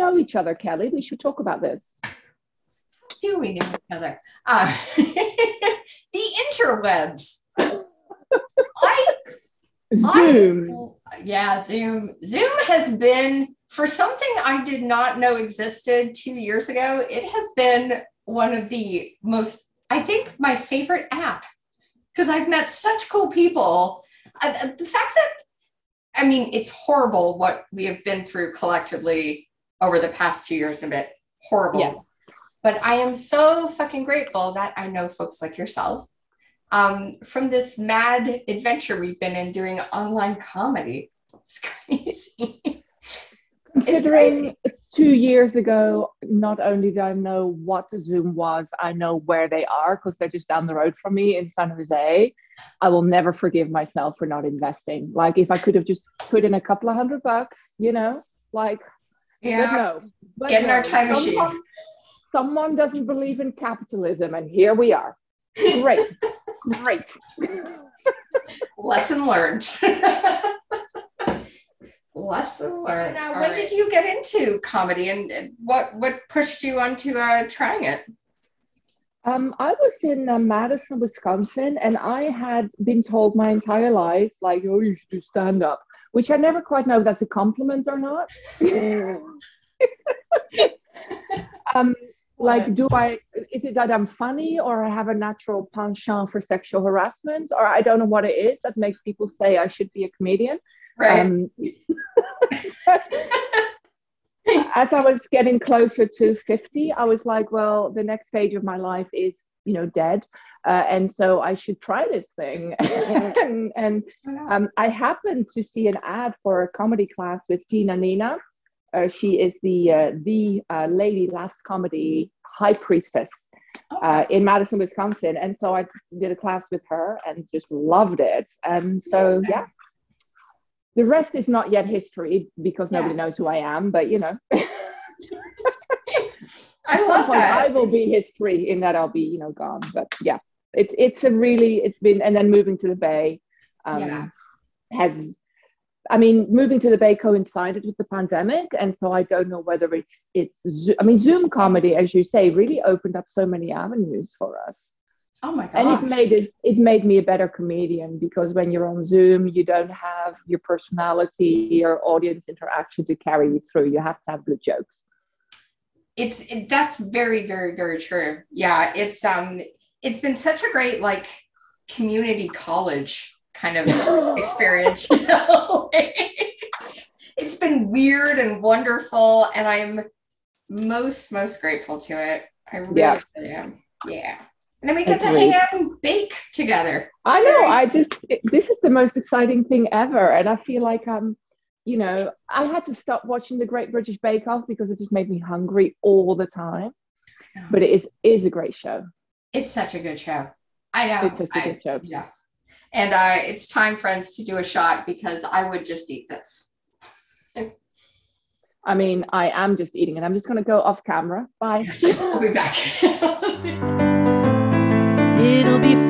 know each other, Kelly? We should talk about this. Do we know each other? Uh, the interwebs. I Zoom. I, yeah, Zoom. Zoom has been for something I did not know existed two years ago. It has been one of the most, I think, my favorite app because I've met such cool people. Uh, the fact that, I mean, it's horrible what we have been through collectively over the past two years a bit. Horrible. Yes. But I am so fucking grateful that I know folks like yourself um, from this mad adventure we've been in doing online comedy. It's crazy. Considering two years ago, not only did I know what Zoom was, I know where they are because they're just down the road from me in San Jose. I will never forgive myself for not investing. Like if I could have just put in a couple of hundred bucks, you know, like yeah, but no. But getting no. our time machine. Someone, someone doesn't believe in capitalism, and here we are. Great, great. Lesson learned. Lesson learned. Now, All when right. did you get into comedy, and and what what pushed you onto uh, trying it? Um, I was in uh, Madison, Wisconsin, and I had been told my entire life, like, oh, you should do stand up, which I never quite know if that's a compliment or not. um, like, do I, is it that I'm funny or I have a natural penchant for sexual harassment, or I don't know what it is that makes people say I should be a comedian? Right. Um, as I was getting closer to 50, I was like, well, the next stage of my life is, you know, dead. Uh, and so I should try this thing. and and um, I happened to see an ad for a comedy class with Gina Nina. Uh, she is the uh, the uh, lady last comedy high priestess uh, in Madison, Wisconsin. And so I did a class with her and just loved it. And so, yeah. The rest is not yet history because nobody Yeah. knows who I am, but you know, I love point that. I will be history in that I'll be, you know, gone. But yeah, it's it's a really it's been and then moving to the Bay um, Yeah. has I mean moving to the Bay coincided with the pandemic, and so I don't know whether it's it's I mean Zoom comedy, as you say, really opened up so many avenues for us. Oh my god. and it made it it made me a better comedian because when you're on zoom you don't have your personality or audience interaction to carry you through you have to have good jokes it's it, that's very very very true. Yeah it's um it's been such a great like community college kind of experience you know? it's been weird and wonderful and i'm most most grateful to it. I really Yeah. really am. Yeah. And then we get to hang out and bake together. I know i just it- this is the most exciting thing ever and i feel like i'm you know i had to stop watching the great british bake off because it just made me hungry all the time. But it is is a great show. It's such a good show. I know. It's such a I- good show. Yeah. And uh, it's time friends to do a shot because i would just eat this. I mean i am just eating it. I'm just going to go off camera. Bye. Just we'll be back. It'll be fine.